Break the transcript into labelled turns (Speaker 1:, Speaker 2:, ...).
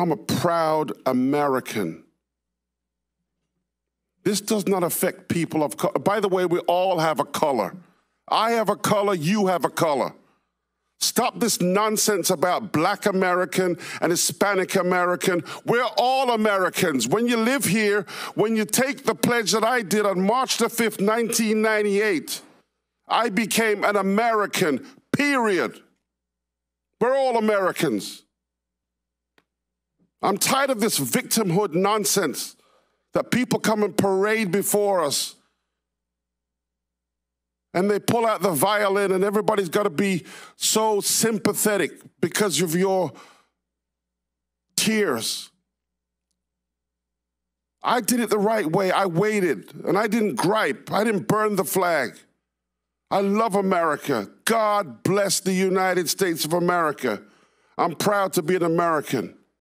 Speaker 1: I'm a proud American. This does not affect people of color. By the way, we all have a color. I have a color, you have a color. Stop this nonsense about black American and Hispanic American. We're all Americans. When you live here, when you take the pledge that I did on March the 5th, 1998, I became an American, period. We're all Americans. I'm tired of this victimhood nonsense that people come and parade before us and they pull out the violin, and everybody's got to be so sympathetic because of your tears. I did it the right way. I waited and I didn't gripe. I didn't burn the flag. I love America. God bless the United States of America. I'm proud to be an American.